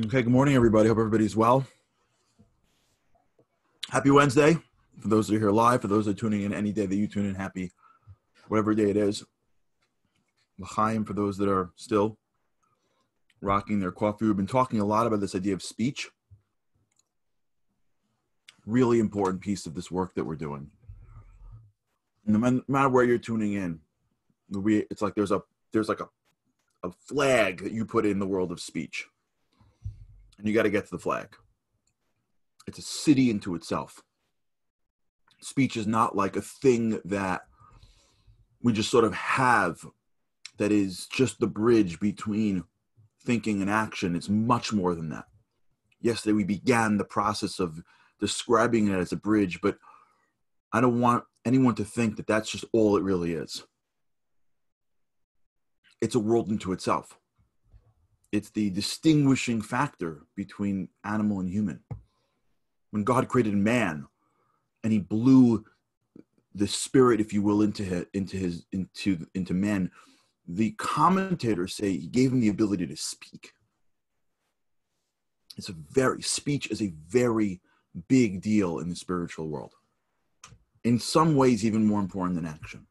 Okay, good morning, everybody. Hope everybody's well. Happy Wednesday. For those that are here live, for those that are tuning in any day that you tune in, happy whatever day it is. L'chaim for those that are still rocking their coffee. We've been talking a lot about this idea of speech. Really important piece of this work that we're doing. No matter where you're tuning in, we it's like there's a there's like a, a flag that you put in the world of speech and you got to get to the flag. It's a city into itself. Speech is not like a thing that we just sort of have that is just the bridge between thinking and action. It's much more than that. Yesterday, we began the process of describing it as a bridge, but I don't want anyone to think that that's just all it really is. It's a world into itself it's the distinguishing factor between animal and human. When God created man and he blew the spirit, if you will, into his, into his into into man, the commentators say he gave him the ability to speak. It's a very speech is a very big deal in the spiritual world. In some ways, even more important than action.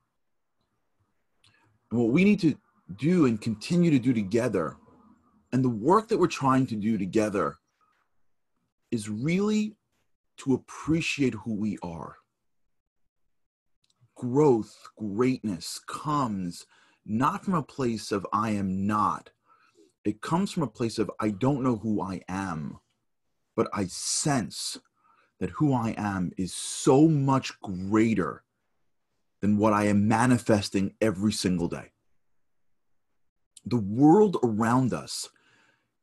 And what we need to do and continue to do together and the work that we're trying to do together is really to appreciate who we are. Growth, greatness comes not from a place of I am not. It comes from a place of I don't know who I am, but I sense that who I am is so much greater than what I am manifesting every single day. The world around us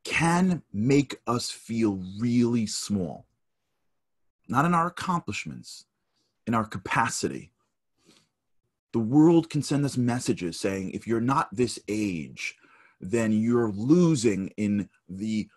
can make us feel really small. Not in our accomplishments, in our capacity. The world can send us messages saying, if you're not this age, then you're losing in the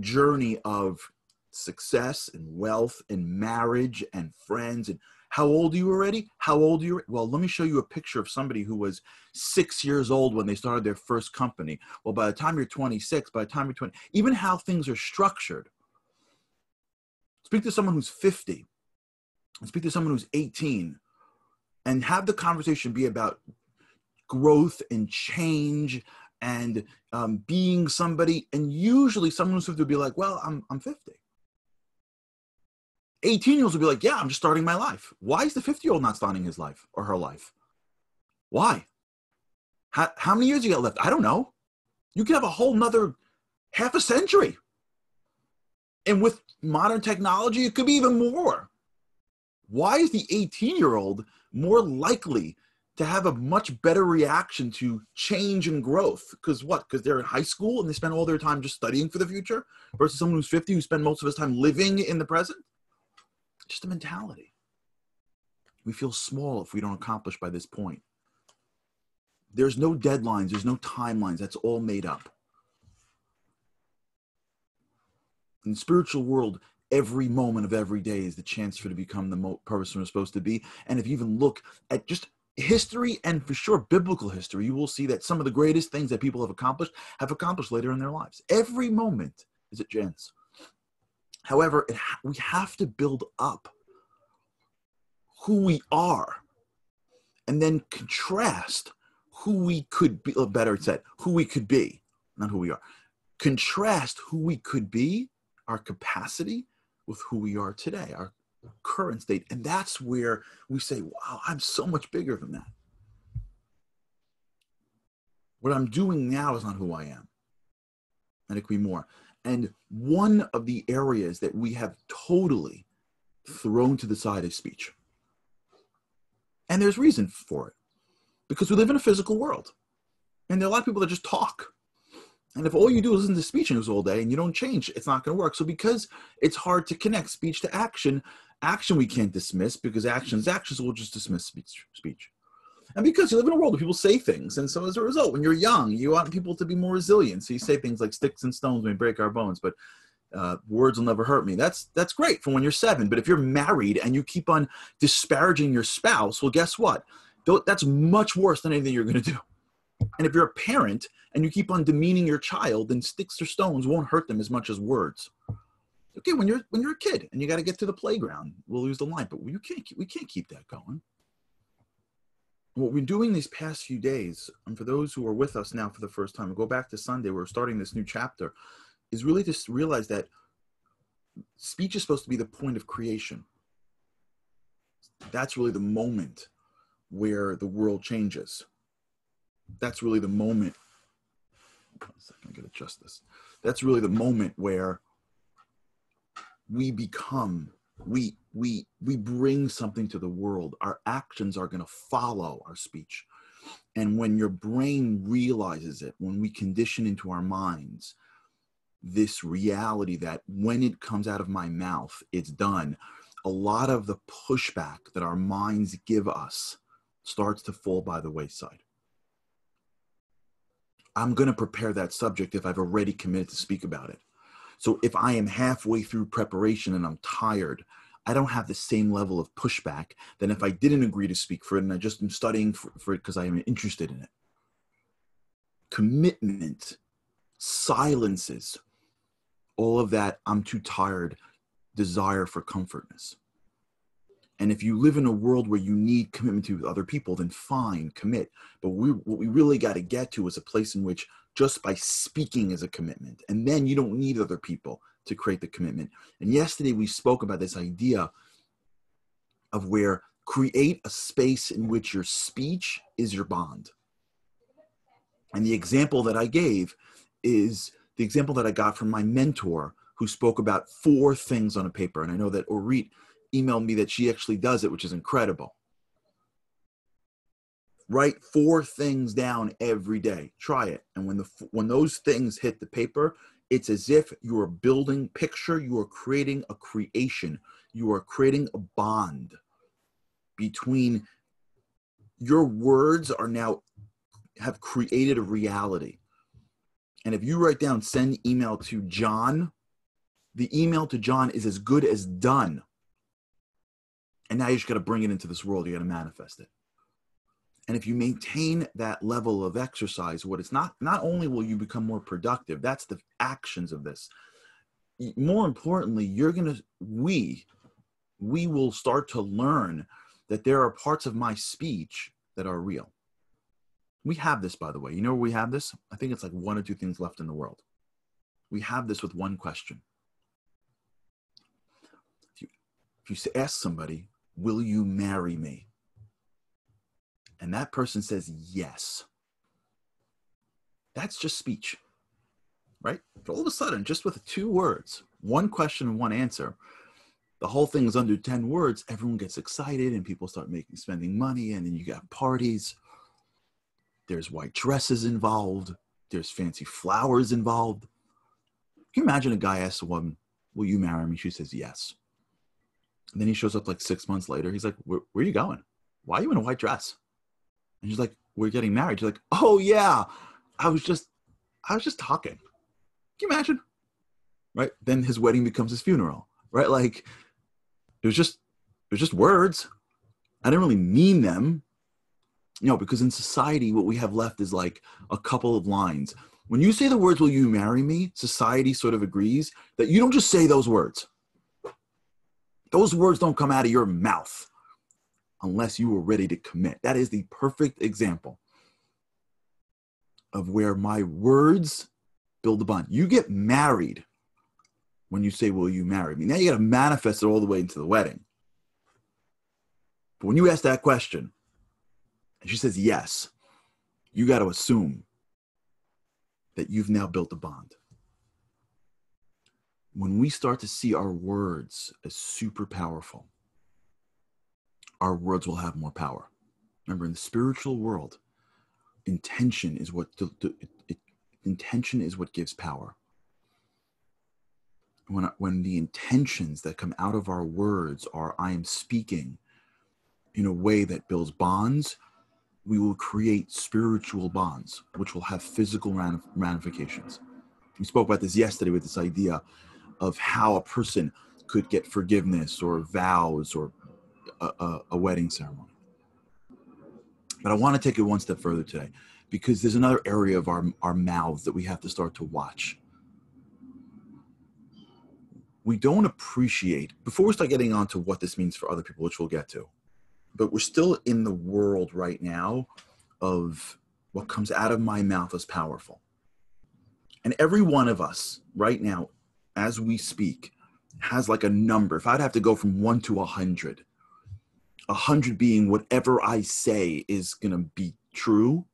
journey of success and wealth and marriage and friends and how old are you already? How old are you? Well, let me show you a picture of somebody who was six years old when they started their first company. Well, by the time you're 26, by the time you're 20, even how things are structured. Speak to someone who's 50, speak to someone who's 18, and have the conversation be about growth and change and um, being somebody. And usually someone who's 50 will be like, well, I'm, I'm 50. 18 year olds will be like, yeah, I'm just starting my life. Why is the 50 year old not starting his life or her life? Why? How, how many years you got left? I don't know. You could have a whole nother half a century. And with modern technology, it could be even more. Why is the 18 year old more likely to have a much better reaction to change and growth? Because what? Because they're in high school and they spend all their time just studying for the future versus someone who's 50 who spend most of his time living in the present? Just a mentality. We feel small if we don't accomplish by this point. There's no deadlines, there's no timelines. That's all made up. In the spiritual world, every moment of every day is the chance for to become the person we're supposed to be. And if you even look at just history and for sure biblical history, you will see that some of the greatest things that people have accomplished have accomplished later in their lives. Every moment is a chance. However, ha- we have to build up who we are and then contrast who we could be, or better said, who we could be, not who we are. Contrast who we could be, our capacity, with who we are today, our current state. And that's where we say, wow, I'm so much bigger than that. What I'm doing now is not who I am. And it could be more. And one of the areas that we have totally thrown to the side is speech. And there's reason for it because we live in a physical world. And there are a lot of people that just talk. And if all you do is listen to speech news all day and you don't change, it's not going to work. So, because it's hard to connect speech to action, action we can't dismiss because actions, actions will just dismiss speech. speech and because you live in a world where people say things and so as a result when you're young you want people to be more resilient so you say things like sticks and stones may break our bones but uh, words will never hurt me that's that's great for when you're seven but if you're married and you keep on disparaging your spouse well guess what that's much worse than anything you're going to do And if you're a parent and you keep on demeaning your child, then sticks or stones won't hurt them as much as words. Okay, when you're when you're a kid and you got to get to the playground, we'll use the line, but you can't we can't keep that going. What we're doing these past few days, and for those who are with us now for the first time, go back to Sunday, we're starting this new chapter, is really just realize that speech is supposed to be the point of creation. That's really the moment where the world changes. That's really the moment. One second, I gotta adjust this. That's really the moment where we become, we we we bring something to the world. Our actions are gonna follow our speech. And when your brain realizes it, when we condition into our minds this reality that when it comes out of my mouth, it's done, a lot of the pushback that our minds give us starts to fall by the wayside. I'm going to prepare that subject if I've already committed to speak about it. So if I am halfway through preparation and I'm tired, I don't have the same level of pushback than if I didn't agree to speak for it and I just am studying for, for it because I am interested in it. Commitment silences all of that I'm too tired desire for comfortness. And if you live in a world where you need commitment to other people, then fine, commit. But we, what we really got to get to is a place in which just by speaking is a commitment. And then you don't need other people to create the commitment. And yesterday we spoke about this idea of where create a space in which your speech is your bond. And the example that I gave is the example that I got from my mentor who spoke about four things on a paper. And I know that Orit emailed me that she actually does it, which is incredible. Write four things down every day. Try it. And when the when those things hit the paper, it's as if you are building picture, you are creating a creation. You are creating a bond between your words are now have created a reality. And if you write down send email to John, the email to John is as good as done and now you just got to bring it into this world. You got to manifest it. And if you maintain that level of exercise, what it's not, not only will you become more productive, that's the actions of this. More importantly, you're going to, we, we will start to learn that there are parts of my speech that are real. We have this, by the way. You know where we have this? I think it's like one or two things left in the world. We have this with one question. If you, if you ask somebody, Will you marry me? And that person says, Yes. That's just speech, right? But all of a sudden, just with two words, one question and one answer, the whole thing is under 10 words, everyone gets excited and people start making spending money, and then you got parties. There's white dresses involved, there's fancy flowers involved. Can you imagine a guy asks a woman, Will you marry me? She says, Yes. And then he shows up like six months later. He's like, where, where are you going? Why are you in a white dress? And she's like, we're getting married. She's like, oh yeah, I was just, I was just talking. Can you imagine? Right? Then his wedding becomes his funeral. Right? Like, it was just, it was just words. I didn't really mean them. You know, because in society, what we have left is like a couple of lines. When you say the words, will you marry me? Society sort of agrees that you don't just say those words those words don't come out of your mouth unless you were ready to commit. That is the perfect example of where my words build a bond. You get married when you say, Will you marry me? Now you got to manifest it all the way into the wedding. But when you ask that question and she says yes, you got to assume that you've now built a bond when we start to see our words as super powerful, our words will have more power. Remember, in the spiritual world, intention is what the, the, it, intention is what gives power. When, when the intentions that come out of our words are, I am speaking in a way that builds bonds, we will create spiritual bonds, which will have physical ramifications. We spoke about this yesterday with this idea of how a person could get forgiveness or vows or a, a, wedding ceremony. But I want to take it one step further today because there's another area of our, our mouths that we have to start to watch. We don't appreciate, before we start getting on to what this means for other people, which we'll get to, but we're still in the world right now of what comes out of my mouth is powerful. And every one of us right now, as we speak, has like a number. If I'd have to go from one to a hundred, a hundred being whatever I say is going to be true,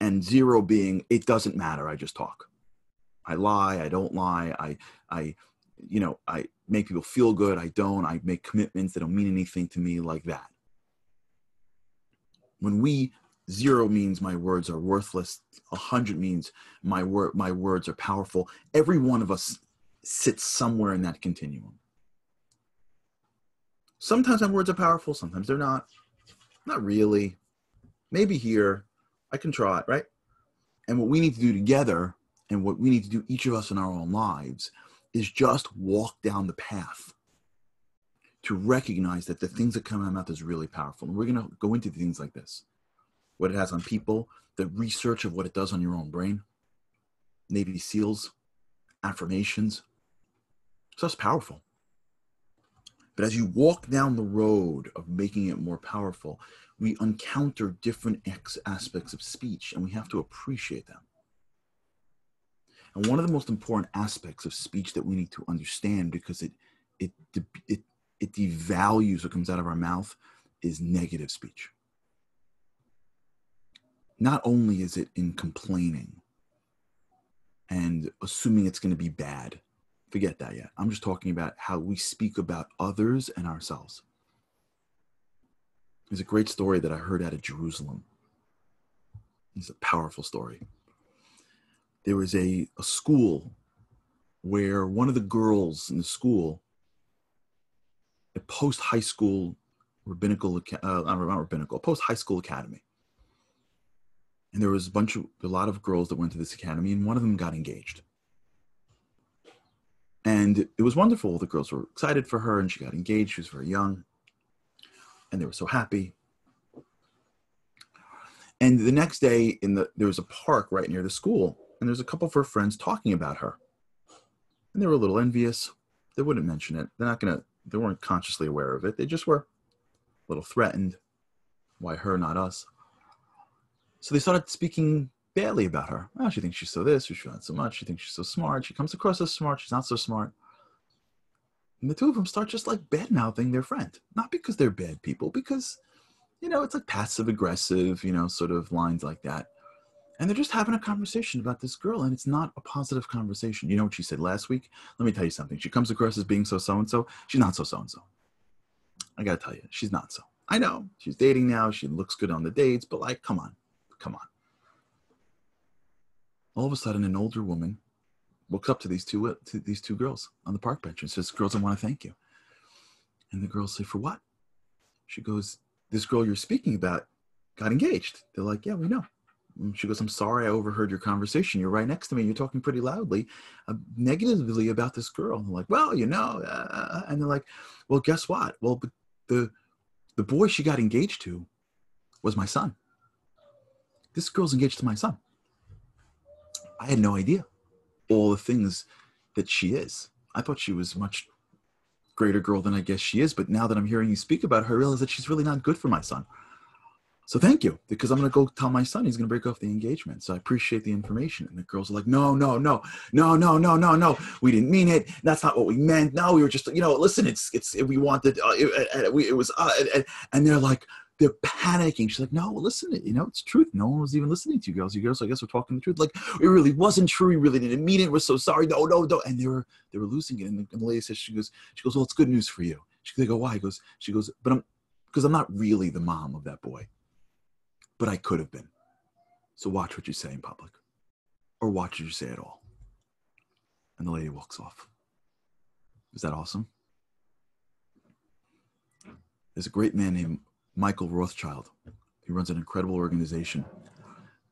and zero being it doesn't matter. I just talk. I lie. I don't lie. I, I, you know, I make people feel good. I don't. I make commitments that don't mean anything to me like that. When we zero means my words are worthless. A hundred means my word my words are powerful. Every one of us sits somewhere in that continuum. Sometimes my words are powerful, sometimes they're not. Not really. Maybe here, I can try it, right? And what we need to do together, and what we need to do, each of us in our own lives, is just walk down the path to recognize that the things that come out of my mouth is really powerful. And we're going to go into things like this what it has on people, the research of what it does on your own brain, Navy SEALs, affirmations. So that's powerful. But as you walk down the road of making it more powerful, we encounter different ex- aspects of speech and we have to appreciate them. And one of the most important aspects of speech that we need to understand because it it it it devalues what comes out of our mouth is negative speech. Not only is it in complaining and assuming it's going to be bad, forget that yet. I'm just talking about how we speak about others and ourselves. There's a great story that I heard out of Jerusalem. It's a powerful story. There was a, a school where one of the girls in the school, a post high school rabbinical, uh, not rabbinical, post high school academy. And there was a bunch of, a lot of girls that went to this academy, and one of them got engaged and it was wonderful. The girls were excited for her, and she got engaged. She was very young, and they were so happy. And the next day, in the there was a park right near the school, and there's a couple of her friends talking about her, and they were a little envious. They wouldn't mention it. They're not gonna. They weren't consciously aware of it. They just were a little threatened. Why her, not us? So they started speaking badly about her. Oh, she thinks she's so this, she's not so much. She thinks she's so smart. She comes across as smart. She's not so smart. And the two of them start just like bad mouthing their friend. Not because they're bad people, because, you know, it's like passive aggressive, you know, sort of lines like that. And they're just having a conversation about this girl, and it's not a positive conversation. You know what she said last week? Let me tell you something. She comes across as being so so and so. She's not so so and so. I gotta tell you, she's not so. I know she's dating now. She looks good on the dates, but like, come on, come on all of a sudden an older woman walks up to these two uh, to these two girls on the park bench and says, "Girls, I want to thank you." And the girls say, "For what?" She goes, "This girl you're speaking about got engaged." They're like, "Yeah, we know." And she goes, "I'm sorry, I overheard your conversation. You're right next to me. You're talking pretty loudly, uh, negatively about this girl." And they're like, "Well, you know," uh, and they're like, "Well, guess what? Well, the the boy she got engaged to was my son. This girl's engaged to my son." I had no idea all the things that she is. I thought she was much greater girl than I guess she is, but now that I'm hearing you speak about her, I realize that she's really not good for my son. So thank you, because I'm gonna go tell my son he's gonna break off the engagement. So I appreciate the information. And the girls are like, no, no, no, no, no, no, no, no. We didn't mean it. That's not what we meant. No, we were just, you know, listen. It's, it's. We wanted. Uh, it, it, it was, uh, and, and they're like, they're panicking. She's like, no, listen, you know, it's truth. No one was even listening to you girls. You girls, I guess we're talking the truth. Like, it really wasn't true. We really didn't mean it. We're so sorry. No, no, no. And they were they were losing it. And the, and the lady says, she goes, she goes, well, it's good news for you. She they go, why? He goes, she goes, but I'm because I'm not really the mom of that boy. But I could have been. So watch what you say in public. Or watch what you say at all. And the lady walks off. Is that awesome? There's a great man named Michael Rothschild. He runs an incredible organization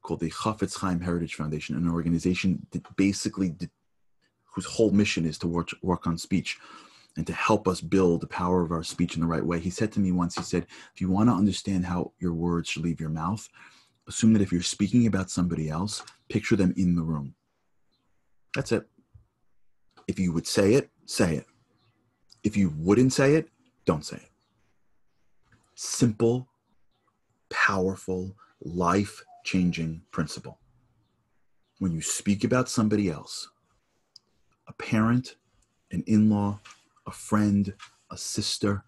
called the Chafetz Chaim Heritage Foundation, an organization that basically did, whose whole mission is to work, work on speech and to help us build the power of our speech in the right way. He said to me once, he said, if you want to understand how your words should leave your mouth, assume that if you're speaking about somebody else, picture them in the room. That's it. If you would say it, say it. If you wouldn't say it, don't say it. Simple, powerful, life changing principle. When you speak about somebody else, a parent, an in law, a friend, a sister,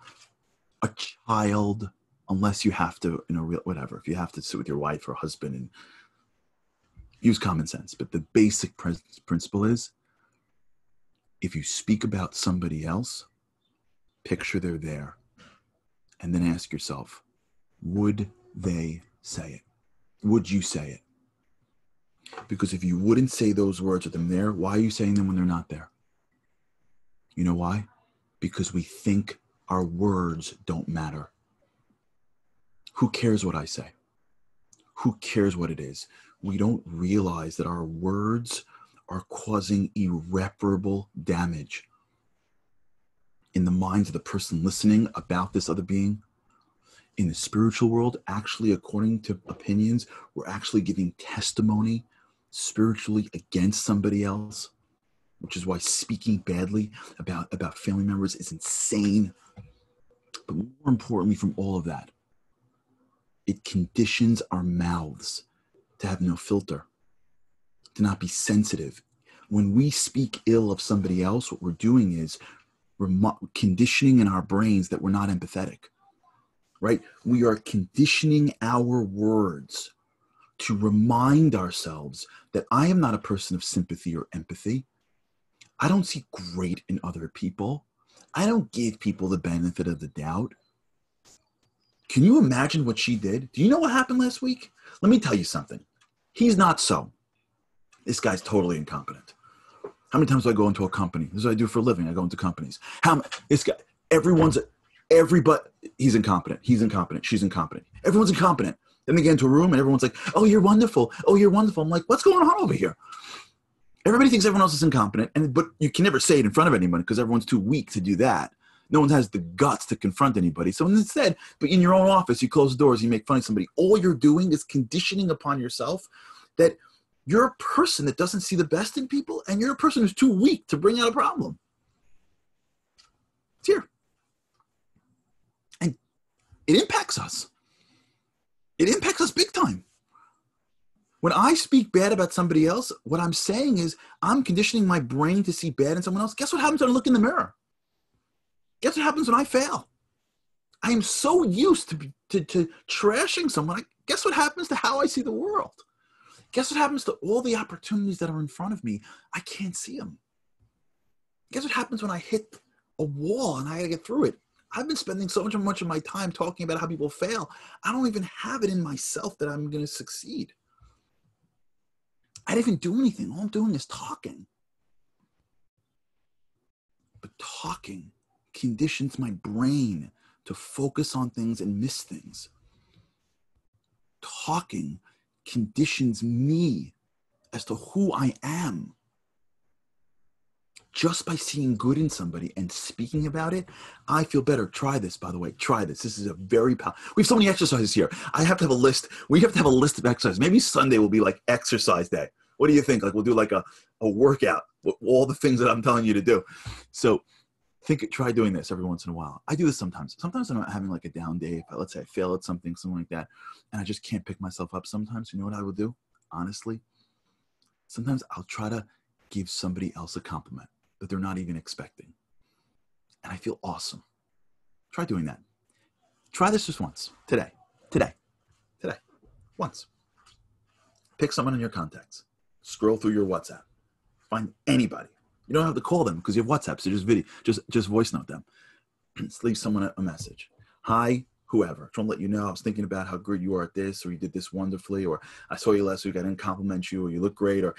a child, unless you have to, in a real, whatever, if you have to sit with your wife or husband and use common sense. But the basic principle is if you speak about somebody else, picture they're there, and then ask yourself, would they say it? Would you say it? Because if you wouldn't say those words with them there, why are you saying them when they're not there? You know why? Because we think our words don't matter. Who cares what I say? Who cares what it is? We don't realize that our words are causing irreparable damage in the minds of the person listening about this other being. In the spiritual world, actually, according to opinions, we're actually giving testimony spiritually against somebody else, which is why speaking badly about, about family members is insane. But more importantly, from all of that, it conditions our mouths to have no filter, to not be sensitive. When we speak ill of somebody else, what we're doing is conditioning in our brains that we're not empathetic, right? We are conditioning our words to remind ourselves that I am not a person of sympathy or empathy. I don't see great in other people. I don't give people the benefit of the doubt. Can you imagine what she did? Do you know what happened last week? Let me tell you something. He's not so. This guy's totally incompetent. How many times do I go into a company? This is what I do for a living. I go into companies. How this guy? Everyone's everybody. He's incompetent. He's incompetent. She's incompetent. Everyone's incompetent. Then they get into a room and everyone's like, "Oh, you're wonderful. Oh, you're wonderful." I'm like, "What's going on over here?" Everybody thinks everyone else is incompetent, and but you can never say it in front of anyone because everyone's too weak to do that. No one has the guts to confront anybody. So instead, but in your own office, you close the doors, you make fun of somebody. All you're doing is conditioning upon yourself that you're a person that doesn't see the best in people, and you're a person who's too weak to bring out a problem. It's here. And it impacts us. It impacts us big time. When I speak bad about somebody else, what I'm saying is I'm conditioning my brain to see bad in someone else. Guess what happens when I look in the mirror? Guess what happens when I fail? I am so used to, to, to trashing someone. I, guess what happens to how I see the world? Guess what happens to all the opportunities that are in front of me? I can't see them. Guess what happens when I hit a wall and I gotta get through it? I've been spending so much, much of my time talking about how people fail. I don't even have it in myself that I'm gonna succeed. I didn't even do anything. All I'm doing is talking. But talking conditions my brain to focus on things and miss things. Talking conditions me as to who I am. Just by seeing good in somebody and speaking about it, I feel better. Try this, by the way. Try this. This is a very powerful. We have so many exercises here. I have to have a list. We have to have a list of exercises. Maybe Sunday will be like exercise day. What do you think? Like we'll do like a, a workout all the things that I'm telling you to do. So think try doing this every once in a while. I do this sometimes. Sometimes I'm having like a down day. I, let's say I fail at something, something like that, and I just can't pick myself up. Sometimes, you know what I will do? Honestly, sometimes I'll try to give somebody else a compliment that they're not even expecting, and I feel awesome. Try doing that. Try this just once today. Today. Today. Once. Pick someone in your contacts. Scroll through your WhatsApp. Find anybody you don't have to call them because you have WhatsApp. So just video, just just voice note them. just leave someone a, message. Hi, whoever. Trying to let you know I was thinking about how good you are at this, or you did this wonderfully, or I saw you last week. I didn't compliment you, or you look great, or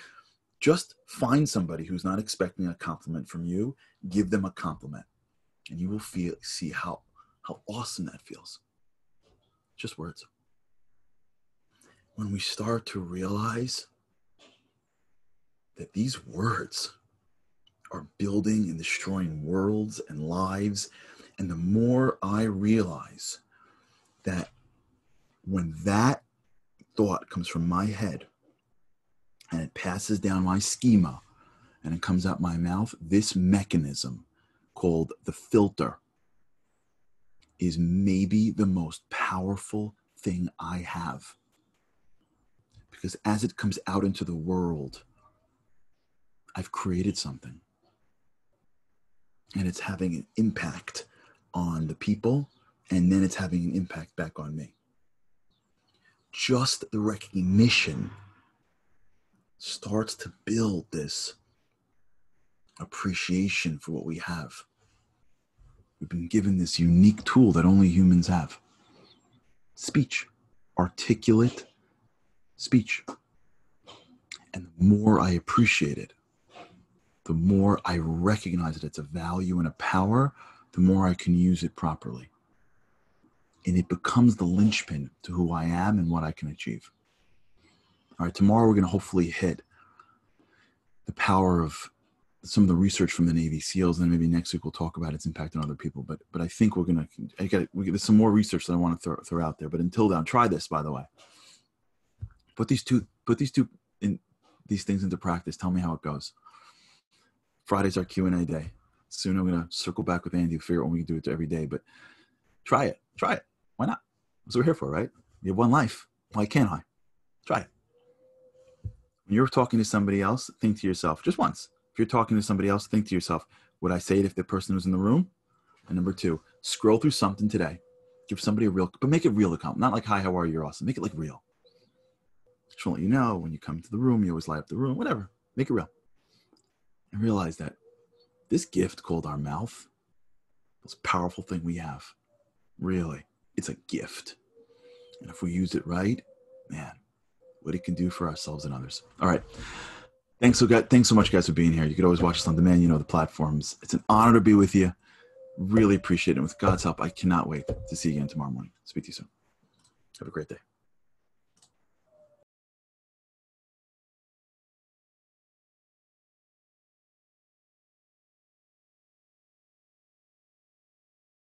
just find somebody who's not expecting a compliment from you. Give them a compliment, and you will feel see how how awesome that feels. Just words. When we start to realize that these words are building and destroying worlds and lives. And the more I realize that when that thought comes from my head and it passes down my schema and it comes out my mouth, this mechanism called the filter is maybe the most powerful thing I have. Because as it comes out into the world, I've created something. And it's having an impact on the people, and then it's having an impact back on me. Just the recognition starts to build this appreciation for what we have. We've been given this unique tool that only humans have speech, articulate speech. And the more I appreciate it, the more I recognize that it's a value and a power, the more I can use it properly. And it becomes the linchpin to who I am and what I can achieve. All right, tomorrow we're going to hopefully hit the power of some of the research from the Navy SEALs, and then maybe next week we'll talk about its impact on other people. But but I think we're gonna I got we there's some more research that I want to throw, throw out there. But until then, try this by the way. Put these two put these two in these things into practice. Tell me how it goes. Friday's our Q and A day. Soon I'm gonna circle back with Andy figure out when we can do it every day. But try it. Try it. Why not? That's what we're here for, right? You have one life. Why can't I? Try it. When you're talking to somebody else, think to yourself just once if you're talking to somebody else, think to yourself, would I say it if the person was in the room? And number two, scroll through something today. Give somebody a real, but make it real account. Not like, hi, how are you? You're awesome. Make it like real. Just want to let you know when you come to the room, you always light up the room, whatever. Make it real. And realize that this gift called our mouth, most powerful thing we have, really, it's a gift. And if we use it right, man, what it can do for ourselves and others. All right. Thanks so, thanks so much, guys, for being here. You could always watch us on demand. You know the platforms. It's an honor to be with you. Really appreciate it. And with God's help, I cannot wait to see you again tomorrow morning. Speak to you soon. Have a great day.